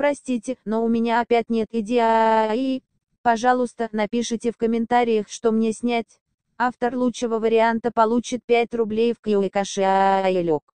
Простите, но у меня опять нет идеи. Пожалуйста, напишите в комментариях, что мне снять. Автор лучшего варианта получит 5 рублей в кошелек.